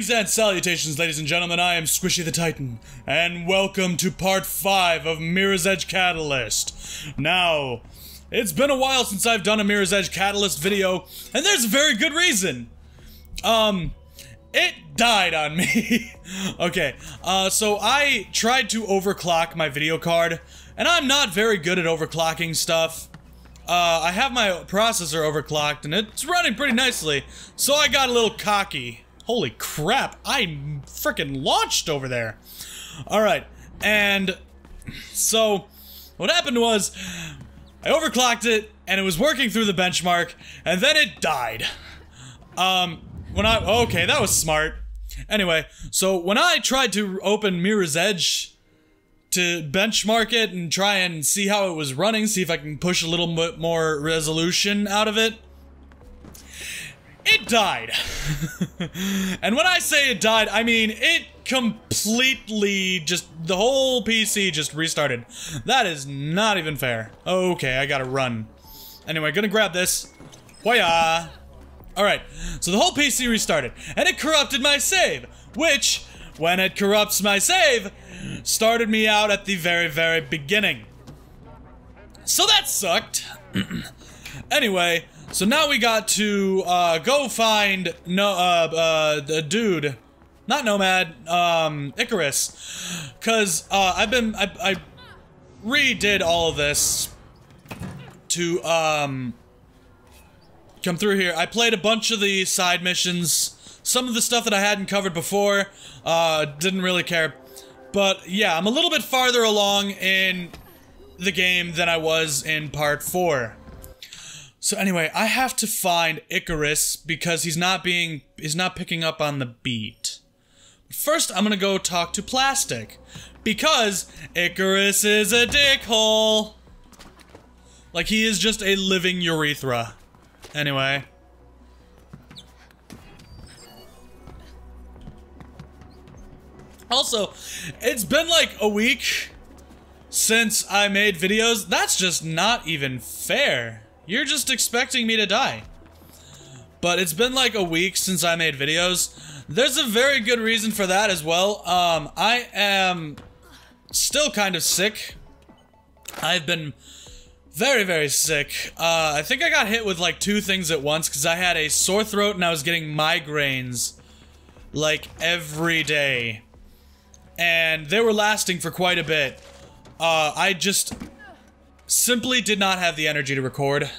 Greetings and salutations, ladies and gentlemen. I am Squishy the Titan, and welcome to part 5 of Mirror's Edge Catalyst. Now, it's been a while since I've done a Mirror's Edge Catalyst video, and there's a very good reason. Um, it died on me. okay, uh, so I tried to overclock my video card, and I'm not very good at overclocking stuff. Uh, I have my processor overclocked, and it's running pretty nicely, so I got a little cocky. Holy crap, I freaking launched over there. Alright, and so what happened was I overclocked it and it was working through the benchmark and then it died. Um, when I, okay, that was smart. Anyway, so when I tried to open Mirror's Edge to benchmark it and try and see how it was running, see if I can push a little bit more resolution out of it, it died. and when I say it died, I mean it completely just, the whole PC just restarted. That is not even fair. Okay, I gotta run. Anyway, gonna grab this. Hoya! Alright, so the whole PC restarted, and it corrupted my save, which, when it corrupts my save, started me out at the very, very beginning. So that sucked. anyway, so now we got to uh, go find no uh, uh, the dude, not Nomad, um, Icarus, cause uh, I've been I, I redid all of this to um come through here. I played a bunch of the side missions. Some of the stuff that I hadn't covered before, uh, didn't really care. But yeah, I'm a little bit farther along in the game than I was in part 4. So anyway, I have to find Icarus because he's not being he's not picking up on the beat. First, I'm gonna go talk to Plastic because Icarus is a dickhole. Like he is just a living urethra. Anyway. Also, it's been like a week since I made videos. That's just not even fair. You're just expecting me to die. But it's been like a week since I made videos. There's a very good reason for that as well. Um, I am still kind of sick. I've been very, very sick. Uh, I think I got hit with like two things at once because I had a sore throat and I was getting migraines like every day. And they were lasting for quite a bit. Uh, I just simply did not have the energy to record.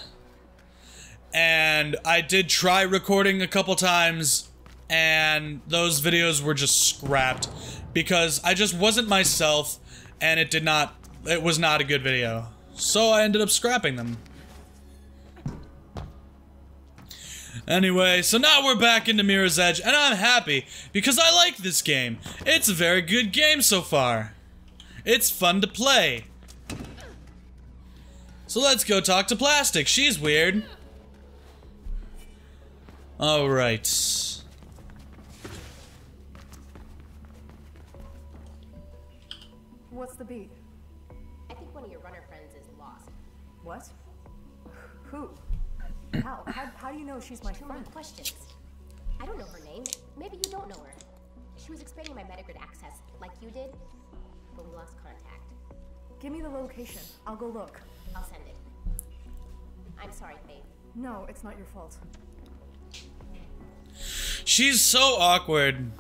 And I did try recording a couple times, and those videos were just scrapped because I just wasn't myself, and it did not, it was not a good video. So I ended up scrapping them. Anyway, so now we're back into Mirror's Edge, and I'm happy because I like this game. It's a very good game so far. It's fun to play. So let's go talk to Plastic. She's weird. Alright. What's the beat? I think one of your runner friends is lost. What? Who? How? How, how do you know she's my Too many friend? questions. I don't know her name. Maybe you don't know her. She was expanding my Metagrid access, like you did, but we lost contact. Give me the location. I'll go look. I'll send it. I'm sorry, babe. No, it's not your fault. She's so awkward.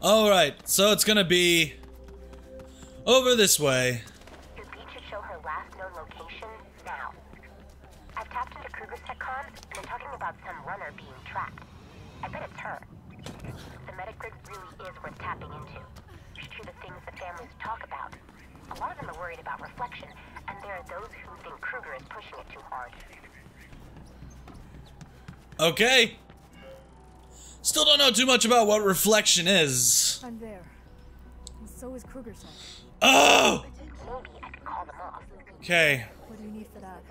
Alright, so it's gonna be over this way. Your beat should show her last known location now. I've tapped into Kruger's TechCom, and they're talking about some runner being tracked. I bet it's her. The Metagrid really is worth tapping into. It's true the things the families talk about. A lot of them are worried about reflection, and there are those who think Kruger is pushing it too hard. Okay. Still don't know too much about what reflection is. I'm there. And so is KrugerSec. Oh! Maybe I could call them off. Okay. What do you need for that?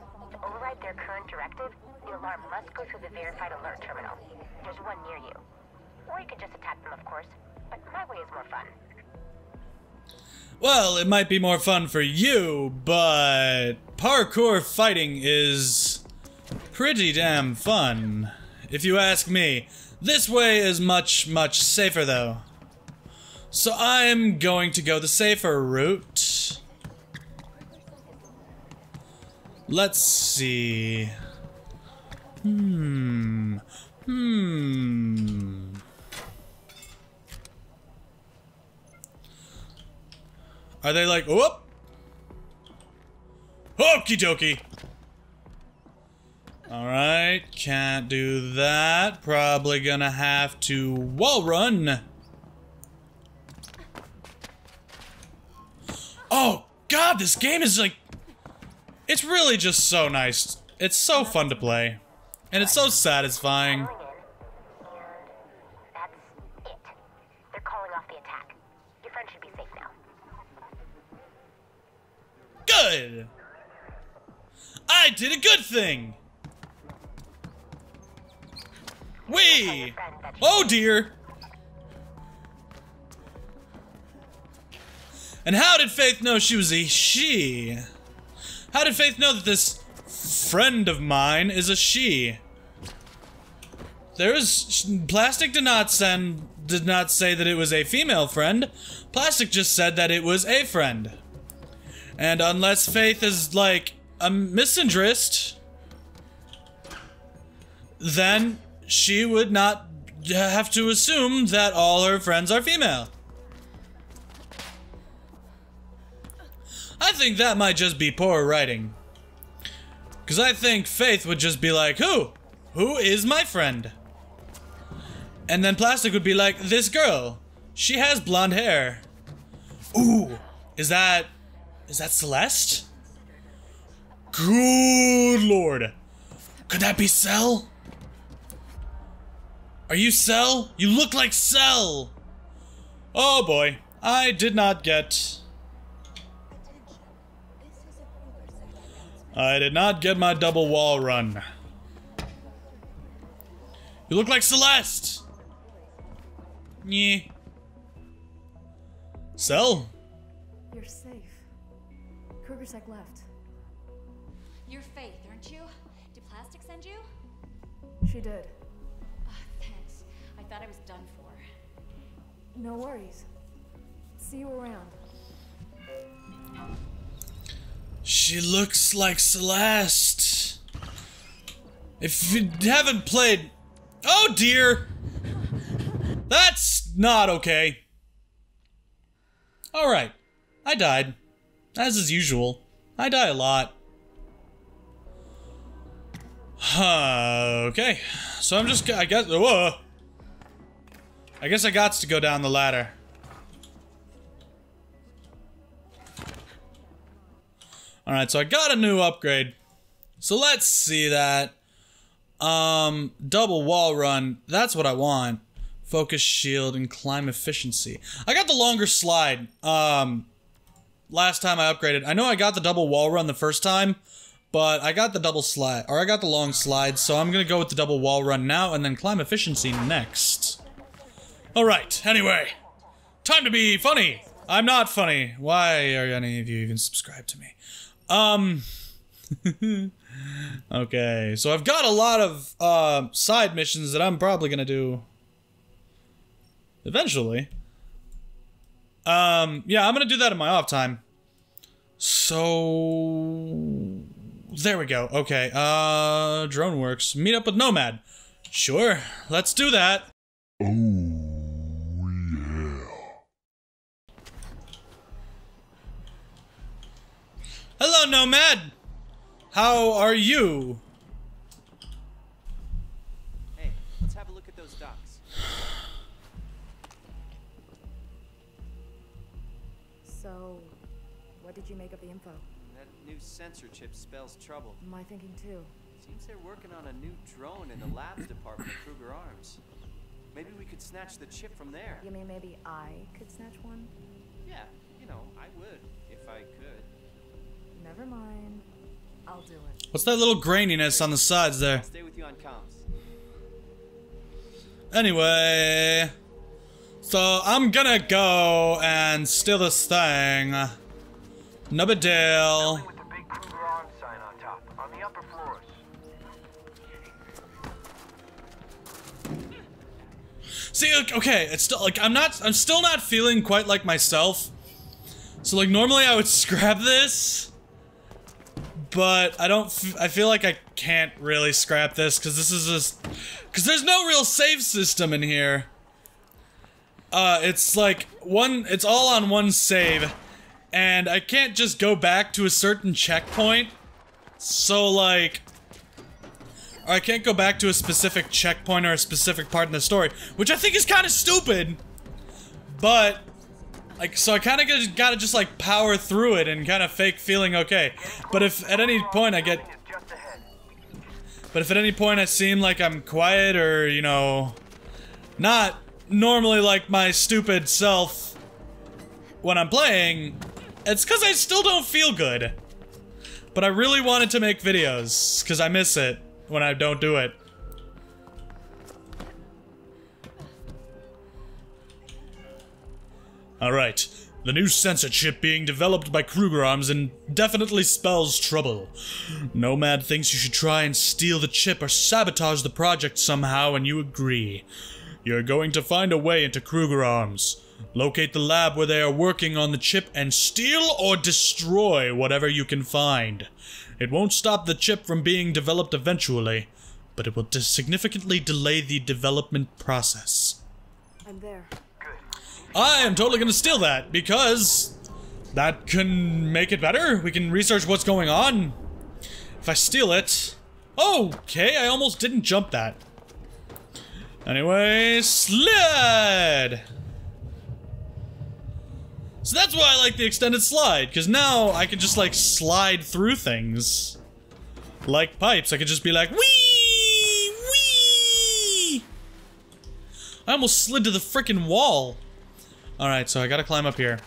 Override their current directive, the alarm must go through the verified alert terminal. There's one near you. Or you could just attack them, of course. But my way is more fun. Well, it might be more fun for you, but parkour fighting is pretty damn fun. If you ask me, this way is much, much safer though. So I'm going to go the safer route. Let's see. Hmm. Hmm. Are they like, whoop? Okie dokie. Alright, can't do that. Probably gonna have to wall run. Oh, God, this game is like... It's really just so nice. It's so fun to play. And it's so satisfying. Good! I did a good thing! Wee! Oh dear! And how did Faith know she was a she? How did Faith know that this friend of mine is a she? There is plastic did not send did not say that it was a female friend. Plastic just said that it was a friend. And unless Faith is like a misandrist, then she would not have to assume that all her friends are female. I think that might just be poor writing. Because I think Faith would just be like, Who? Who is my friend? And then Plastic would be like, This girl. She has blonde hair. Ooh, is that. Is that Celeste? Good lord. Could that be Cell? Are you Cell? You look like Cell! Oh boy, I did not get. I did not get my double wall run. You look like Celeste! Yeah. Cell? You're safe. KrugerSec left. You're Faith, aren't you? Did Plastic send you? She did. Ah, thanks. I thought I was done for. No worries. See you around. She looks like Celeste. If you haven't played. Oh dear! That's not okay. Alright. I died. As is usual. I die a lot. okay. So I'm just. I guess. Whoa! I guess I got to go down the ladder. Alright, so I got a new upgrade. So let's see that. Um, double wall run. That's what I want. Focus shield and climb efficiency. I got the longer slide. Um, last time I upgraded. I know I got the double wall run the first time, but I got the double slide, or I got the long slide, so I'm gonna go with the double wall run now and then climb efficiency next. Alright, anyway. Time to be funny. I'm not funny. Why are any of you even subscribed to me? Um. okay, so I've got a lot of uh, side missions that I'm probably gonna do eventually. Um, yeah, I'm gonna do that in my off time. So there we go. Okay, uh, drone works. Meet up with Nomad. Sure, let's do that. Hello, Nomad. How are you? Hey, let's have a look at those docks. So, what did you make of the info? That new sensor chip spells trouble. My thinking too. Seems they're working on a new drone in the labs department of Kruger Arms. Maybe we could snatch the chip from there. You mean maybe I could snatch one? Yeah, you know, I would if I could. Never mind. I'll do it. What's that little graininess on the sides there? I'll stay with you on comms. Anyway, So I'm gonna go and steal this thing. No big deal. With the big Kruger Arms sign on top, on the upper floors. See, like, okay, it's still like I'm not, I'm still not feeling quite like myself. So like normally I would scrap this, but I don't. I feel like I can't really scrap this because this is just because there's no real save system in here. Uh, it's like one, it's all on one save, and I can't just go back to a certain checkpoint. So like. Or I can't go back to a specific checkpoint or a specific part in the story, which I think is kind of stupid. But, like, so I kind of gotta just, like, power through it and kind of fake feeling okay. But if at any point I get... But if at any point I seem like I'm quiet or, you know, not normally like my stupid self when I'm playing, it's because I still don't feel good. But I really wanted to make videos, because I miss it when I don't do it. Alright, the new sensor chip being developed by Kruger Arms definitely spells trouble. Nomad thinks you should try and steal the chip or sabotage the project somehow, and you agree. You're going to find a way into Kruger Arms. Locate the lab where they are working on the chip and steal or destroy whatever you can find. It won't stop the chip from being developed eventually, but it will significantly delay the development process. I'm there. I am totally gonna steal that because that can make it better. We can research what's going on. If I steal it. Okay, I almost didn't jump that. Anyway, sled! So that's why I like the extended slide, because now I can just like slide through things. Like pipes, I could just be like, wee, wee. I almost slid to the freaking wall. Alright, so I gotta climb up here.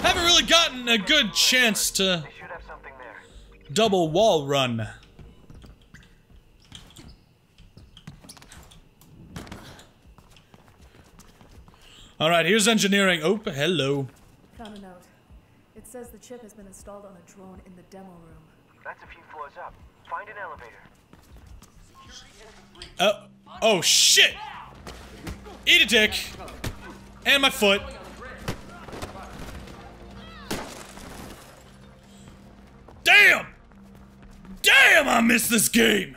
Haven't really gotten a good chance to They should have something there. double wall run. Alright, here's engineering. Oh, hello. Found a note. It says the chip has been installed on a drone in the demo room. That's a few floors up. Find an elevator. Oh, oh shit! Eat a dick! And my foot. Damn! Damn, I missed this game!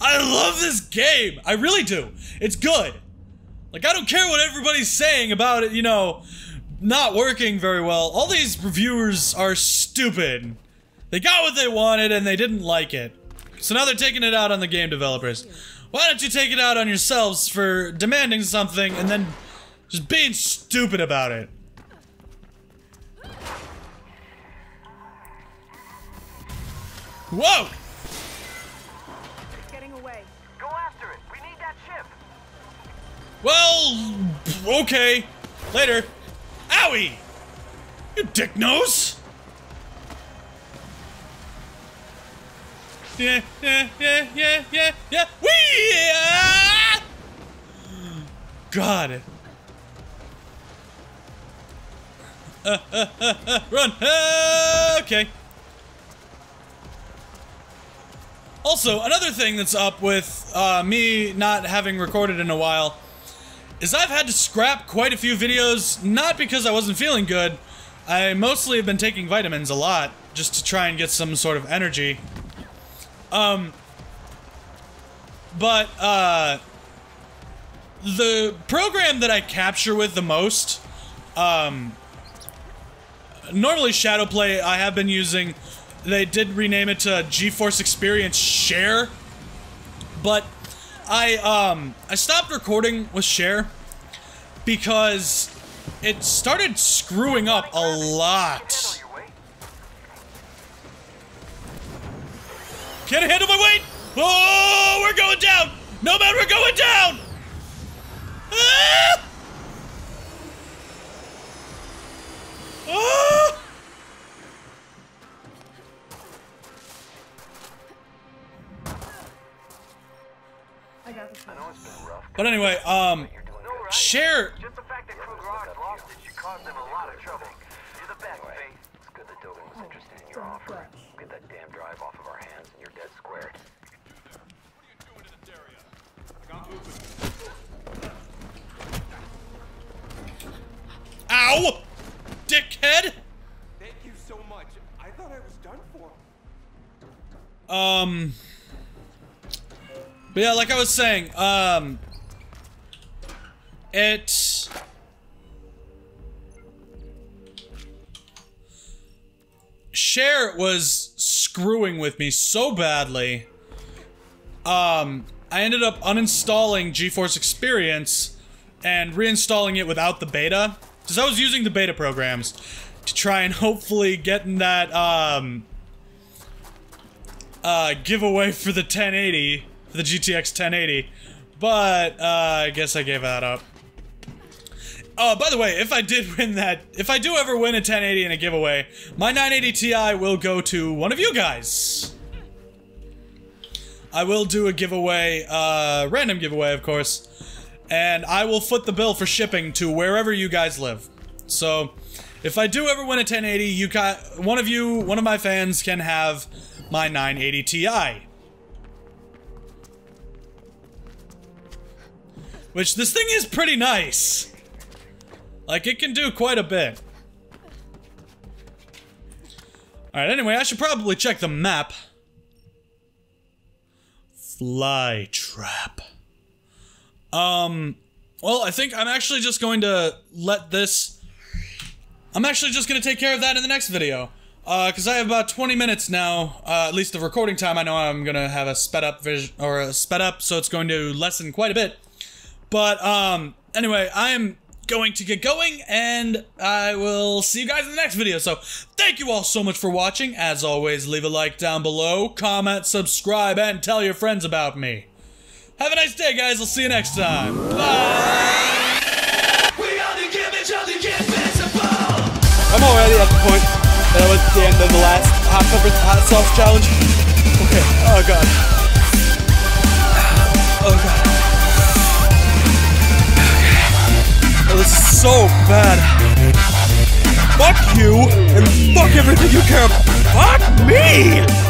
I love this game! I really do. It's good. Like, I don't care what everybody's saying about it, you know, not working very well. All these reviewers are stupid. They got what they wanted and they didn't like it. So now they're taking it out on the game developers. Why don't you take it out on yourselves for demanding something and then just being stupid about it? Whoa! It's getting away. Go after it. We need that ship. Well, okay. Later. Owie! You dick nose! Yeah, yeah, yeah, yeah, yeah, yeah. Wee! God. Uh, uh, uh, uh, run! Uh, okay. Also, another thing that's up with uh, me not having recorded in a while is I've had to scrap quite a few videos, not because I wasn't feeling good. I mostly have been taking vitamins a lot, just to try and get some sort of energy. Um, but, uh, the program that I capture with the most, um, normally Shadowplay I have been using, they did rename it to GeForce Experience Share, but I, um, I stopped recording with Share because it started screwing up a lot. Can't handle my weight? Oh, we're going down! No man, we're going down! Ah! Ah! I got this. But anyway, um, share. Just the fact that Krug lost it, you caused them a lot of trouble. You're the best. Faith. It's that Dogen was interested in your offer. Get that damn drive off of our hands and you're dead squared. Ow! Dickhead! Thank you so much. I thought I was done for. Um. But yeah, like I was saying, um. It. Share was screwing with me so badly. Um, I ended up uninstalling GeForce Experience and reinstalling it without the beta. Because I was using the beta programs to try and hopefully get in that, um, uh, giveaway for the 1080, for the GTX 1080, but uh, I guess I gave that up. Oh, by the way, if I did win that, if I do ever win a 1080 in a giveaway, my 980 Ti will go to one of you guys. I will do a giveaway, uh, random giveaway, of course, and I will foot the bill for shipping to wherever you guys live. So, if I do ever win a 1080, you got one of you, one of my fans can have my 980 Ti. Which this thing is pretty nice. Like it can do quite a bit. Alright, anyway, I should probably check the map. Fly trap. Um, well, I think I'm actually just going to let this I'm actually just gonna take care of that in the next video. Uh, cause I have about 20 minutes now, uh, at least the recording time. I know I'm gonna have a sped up vision, or a sped up, so it's going to lessen quite a bit. But, um, anyway, I am going to get going, and I will see you guys in the next video. So, thank you all so much for watching. As always, leave a like down below, comment, subscribe, and tell your friends about me. Have a nice day, guys. I'll see you next time. Bye! I'm already at the point that I was at the end of the last hot pepper hot sauce challenge. Okay. Oh god. Oh god. This is so bad. Fuck you and fuck everything you care about. Fuck me!